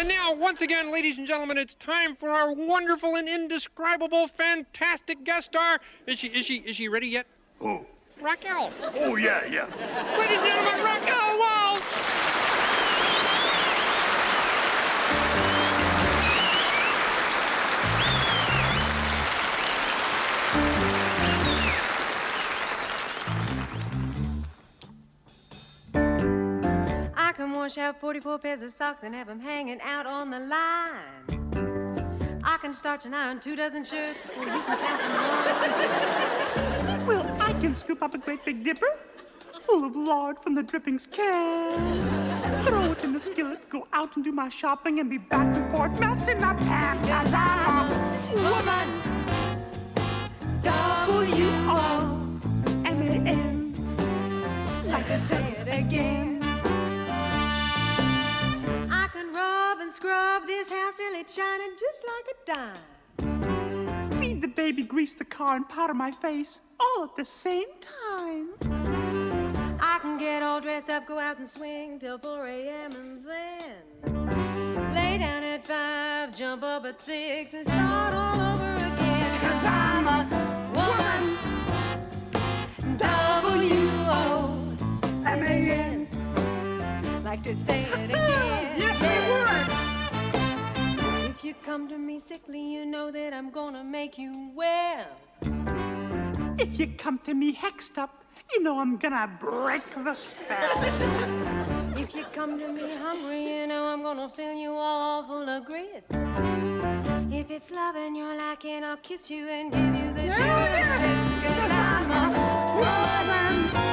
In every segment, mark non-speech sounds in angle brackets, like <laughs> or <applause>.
And now, once again, ladies and gentlemen, it's time for our wonderful and indescribable, fantastic guest star. Is she is she is she ready yet? Who? Raquel. Oh, yeah, yeah. Ladies and gentlemen, Raquel Welch. I can wash out 44 pairs of socks and have them hanging out on the line. I can starch and iron two dozen shirts before you can count them all. Well, I can scoop up a great big dipper full of lard from the drippings can. Throw it in the skillet, go out and do my shopping, and be back before it melts in my pan. Cause I'm a woman. W-O-M-A-N. Like to say it again. And scrub this house till it's shining just like a dime. Feed the baby, grease the car, and powder my face all at the same time. I can get all dressed up, go out and swing till 4 a.m. and then lay down at 5, jump up at 6 and start all over again. Cause I'm a woman. W-O-M-A-N. Like to say it <laughs> again. Yes, I If you come to me sickly, you know that I'm gonna make you well. If you come to me hexed up, you know I'm gonna break the spell. If you come to me hungry, you know I'm gonna fill you all full of grits. If it's loving you're lacking, I'll kiss you and give you the sugar kiss. Cause I'm a. W-O-M-A-N.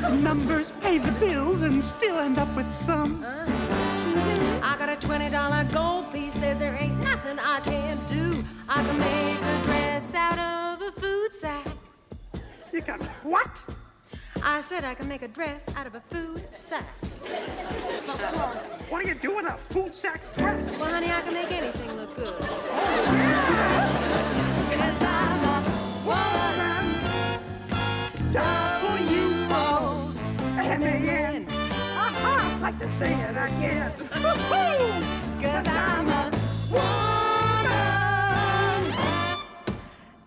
Play the numbers, pay the bills, and still end up with some. Uh, I got a twenty dollar gold piece. Says there ain't nothing I can't do. I can make a dress out of a food sack. You got what? I said I can make a dress out of a food sack. What do you do with a food sack dress? Well, honey, I can make anything look good. like to say it again. <laughs> Cause I'm a woman.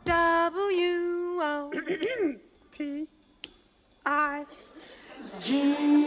W O P I G.